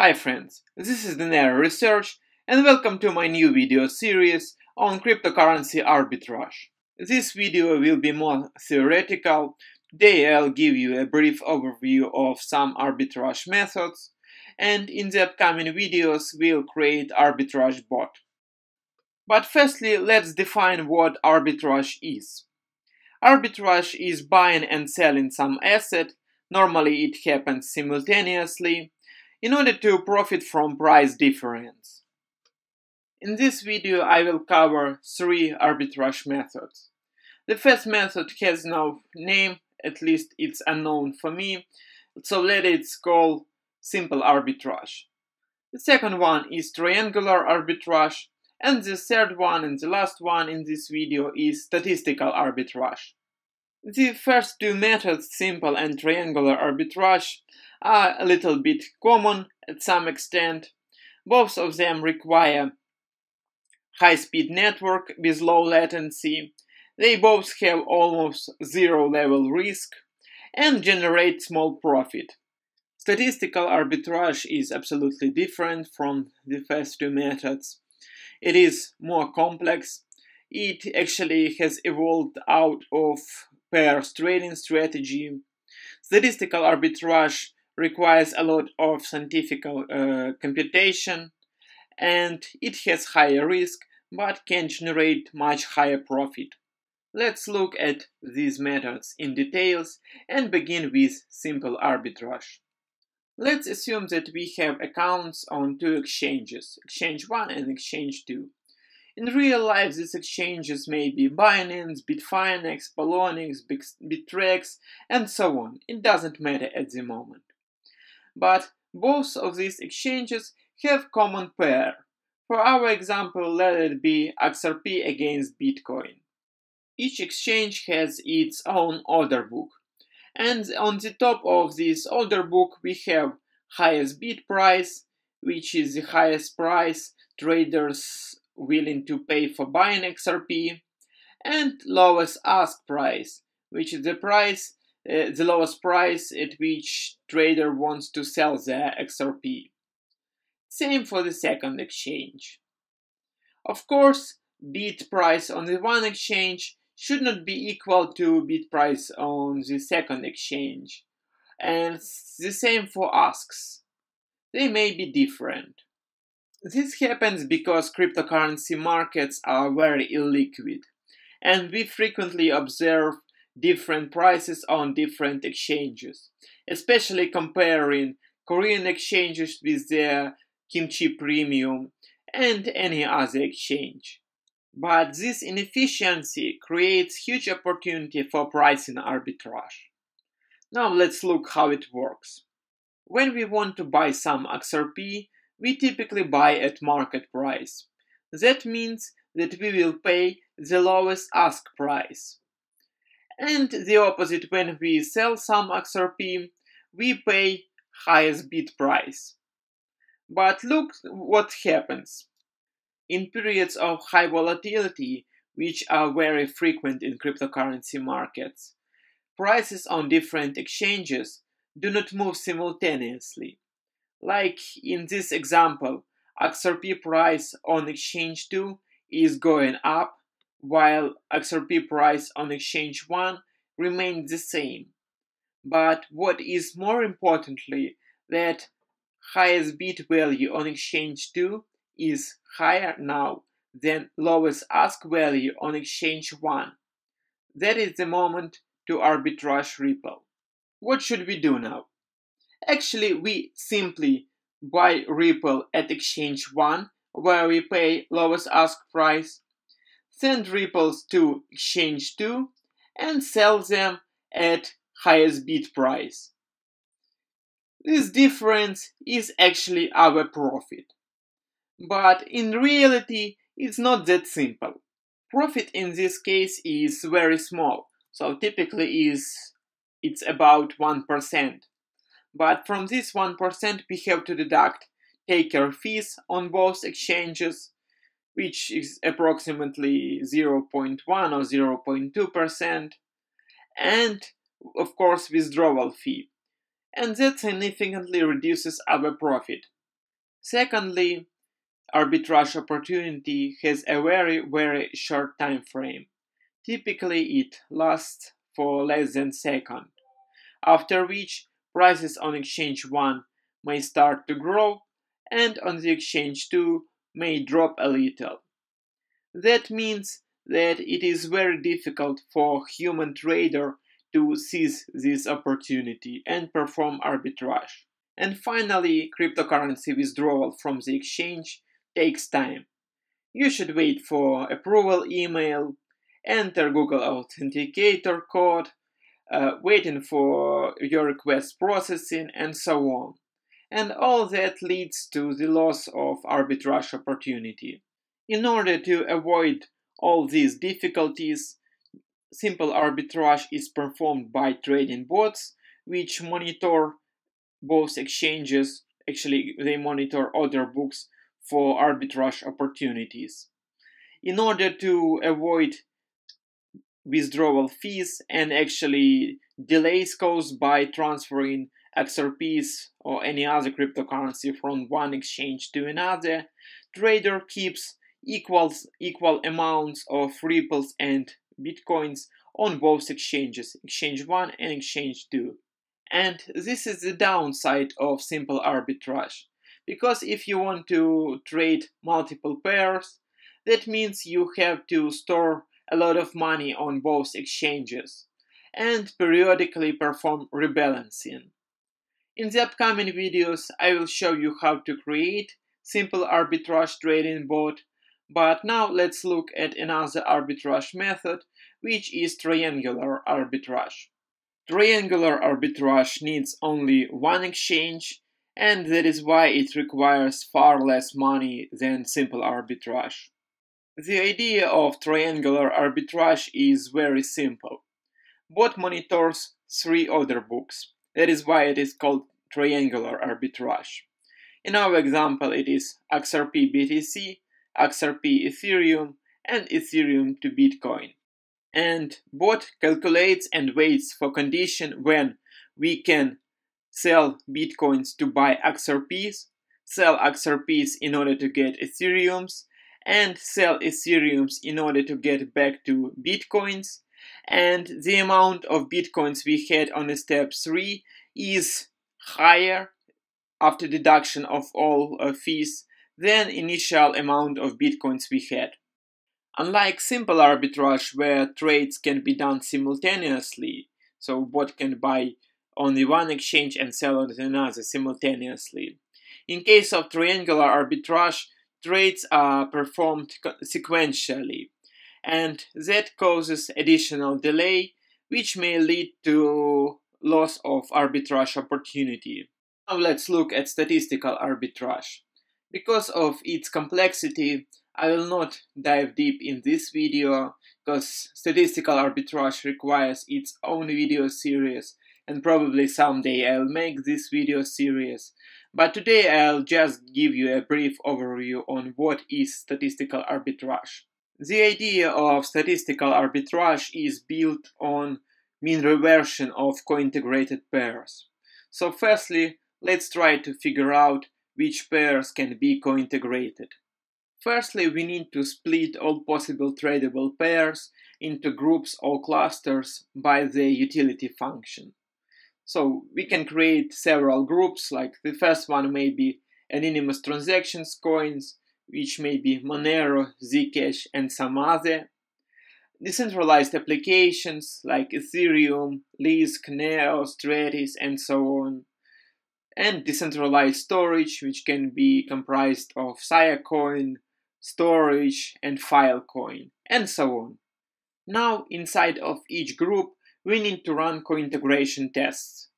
Hi friends, this is Denario Research and welcome to my new video series on cryptocurrency arbitrage. This video will be more theoretical, today I'll give you a brief overview of some arbitrage methods and in the upcoming videos we'll create arbitrage bot. But firstly, let's define what arbitrage is. Arbitrage is buying and selling some asset, normally it happens simultaneously, in order to profit from price difference. In this video I will cover three arbitrage methods. The first method has no name, at least it's unknown for me, so let it call simple arbitrage. The second one is triangular arbitrage, and the third one and the last one in this video is statistical arbitrage. The first two methods, simple and triangular arbitrage, are a little bit common at some extent. Both of them require high-speed network with low latency. They both have almost zero level risk and generate small profit. Statistical arbitrage is absolutely different from the first two methods. It is more complex. It actually has evolved out of pairs trading strategy. Statistical arbitrage requires a lot of scientific uh, computation and it has higher risk but can generate much higher profit. Let's look at these methods in details and begin with simple arbitrage. Let's assume that we have accounts on two exchanges, Exchange 1 and Exchange 2. In real life, these exchanges may be Binance, Bitfinex, Poloniex, Bittrex, and so on. It doesn't matter at the moment but both of these exchanges have common pair. For our example, let it be XRP against Bitcoin. Each exchange has its own order book. And on the top of this order book, we have highest bid price, which is the highest price traders willing to pay for buying XRP, and lowest ask price, which is the price uh, the lowest price at which trader wants to sell the XRP. Same for the second exchange. Of course, bid price on the one exchange should not be equal to bid price on the second exchange. And the same for asks. They may be different. This happens because cryptocurrency markets are very illiquid, and we frequently observe different prices on different exchanges, especially comparing Korean exchanges with their kimchi premium and any other exchange. But this inefficiency creates huge opportunity for pricing arbitrage. Now let's look how it works. When we want to buy some XRP, we typically buy at market price. That means that we will pay the lowest ask price. And the opposite, when we sell some XRP, we pay highest bid price. But look what happens. In periods of high volatility, which are very frequent in cryptocurrency markets, prices on different exchanges do not move simultaneously. Like in this example, XRP price on exchange 2 is going up while XRP price on exchange 1 remained the same. But what is more importantly, that highest bid value on exchange 2 is higher now than lowest ask value on exchange 1. That is the moment to arbitrage Ripple. What should we do now? Actually, we simply buy Ripple at exchange 1 where we pay lowest ask price send ripples to exchange 2 and sell them at highest bid price. This difference is actually our profit. But in reality, it's not that simple. Profit in this case is very small, so typically is it's about 1%. But from this 1% we have to deduct taker fees on both exchanges which is approximately 0.1 or 0.2%, and of course withdrawal fee. And that significantly reduces our profit. Secondly, arbitrage opportunity has a very, very short time frame. Typically, it lasts for less than second, after which prices on exchange 1 may start to grow and on the exchange 2 may drop a little. That means that it is very difficult for human trader to seize this opportunity and perform arbitrage. And finally, cryptocurrency withdrawal from the exchange takes time. You should wait for approval email, enter Google Authenticator code, uh, waiting for your request processing, and so on. And all that leads to the loss of arbitrage opportunity. In order to avoid all these difficulties, simple arbitrage is performed by trading bots, which monitor both exchanges. Actually, they monitor order books for arbitrage opportunities. In order to avoid withdrawal fees and actually delays caused by transferring XRPs or any other cryptocurrency from one exchange to another, trader keeps equals equal amounts of ripples and bitcoins on both exchanges, exchange 1 and exchange 2. And this is the downside of simple arbitrage. Because if you want to trade multiple pairs, that means you have to store a lot of money on both exchanges and periodically perform rebalancing. In the upcoming videos, I will show you how to create simple arbitrage trading bot, but now let's look at another arbitrage method, which is triangular arbitrage. Triangular arbitrage needs only one exchange, and that is why it requires far less money than simple arbitrage. The idea of triangular arbitrage is very simple. Bot monitors three order books. That is why it is called triangular arbitrage. In our example, it is XRP BTC, XRP Ethereum, and Ethereum to Bitcoin and bot calculates and waits for condition when we can sell bitcoins to buy XRPs, sell XRPs in order to get Ethereums, and sell Ethereums in order to get back to bitcoins. And the amount of bitcoins we had on step 3 is higher after deduction of all uh, fees than initial amount of bitcoins we had. Unlike simple arbitrage where trades can be done simultaneously, so bot can buy only one exchange and sell on another simultaneously. In case of triangular arbitrage, trades are performed sequentially, and that causes additional delay, which may lead to loss of arbitrage opportunity. Now let's look at statistical arbitrage. Because of its complexity, I will not dive deep in this video because statistical arbitrage requires its own video series and probably someday I'll make this video series. But today I'll just give you a brief overview on what is statistical arbitrage. The idea of statistical arbitrage is built on mean reversion of co-integrated pairs. So firstly, let's try to figure out which pairs can be co-integrated. Firstly, we need to split all possible tradable pairs into groups or clusters by the utility function. So we can create several groups, like the first one may be anonymous transactions coins, which may be Monero, Zcash, and some other. Decentralized applications like Ethereum, Lisk, Neo, Stratis, and so on. And decentralized storage, which can be comprised of Siacoin, Storj, and Filecoin, and so on. Now, inside of each group, we need to run co-integration tests.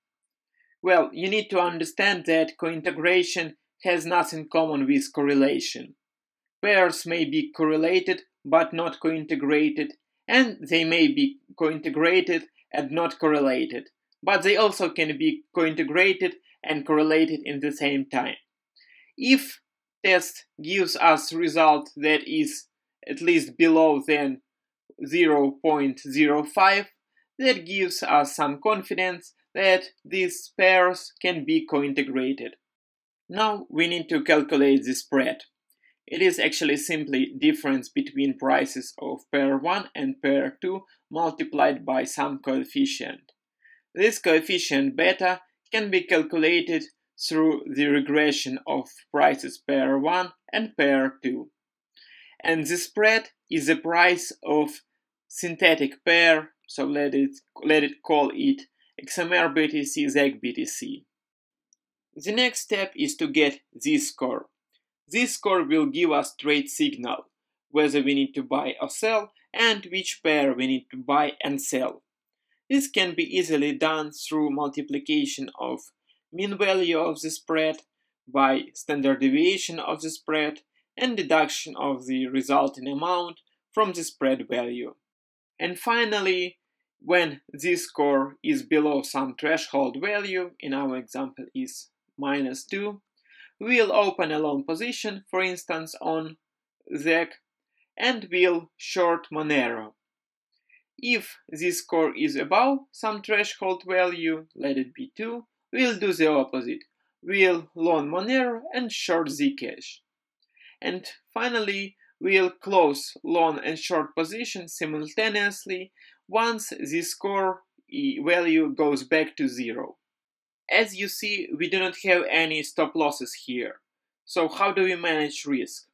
Well, you need to understand that co-integration has nothing common with correlation. Pairs may be correlated but not co-integrated, and they may be co-integrated and not correlated, but they also can be co-integrated and correlated in the same time. If test gives us result that is at least below than 0.05, that gives us some confidence that these pairs can be co-integrated. Now we need to calculate the spread. It is actually simply difference between prices of pair 1 and pair 2 multiplied by some coefficient. This coefficient beta can be calculated through the regression of prices pair 1 and pair 2. And the spread is the price of synthetic pair, so let it, let it call it XMR BTC BTC. The next step is to get z-score. Z-score will give us trade signal, whether we need to buy or sell, and which pair we need to buy and sell. This can be easily done through multiplication of mean value of the spread by standard deviation of the spread and deduction of the resulting amount from the spread value. And finally, when z-score is below some threshold value, in our example is minus 2, we'll open a long position, for instance on ZEC, and we'll short Monero. If z-score is above some threshold value, let it be 2, we'll do the opposite. We'll long Monero and short Zcash. And finally, we'll close long and short positions simultaneously once z-score value goes back to zero. As you see, we do not have any stop losses here. So how do we manage risk?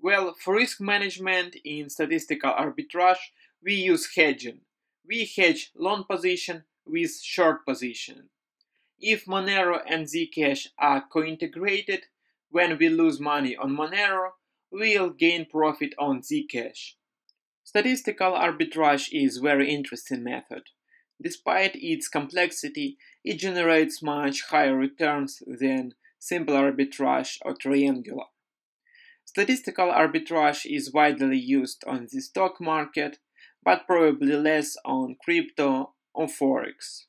Well, for risk management in statistical arbitrage, we use hedging. We hedge long position with short position. If Monero and Zcash are co-integrated, when we lose money on Monero, we'll gain profit on Zcash. Statistical arbitrage is very interesting method. Despite its complexity, it generates much higher returns than simple arbitrage or triangular. Statistical arbitrage is widely used on the stock market, but probably less on crypto or forex.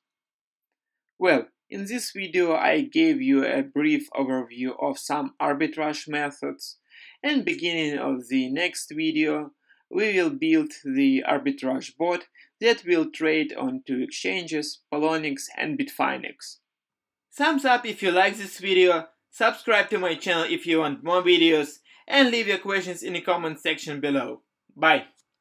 Well, in this video I gave you a brief overview of some arbitrage methods and beginning of the next video we will build the arbitrage bot that will trade on two exchanges, Poloniex and Bitfinex. Thumbs up if you like this video, subscribe to my channel if you want more videos, and leave your questions in the comment section below. Bye!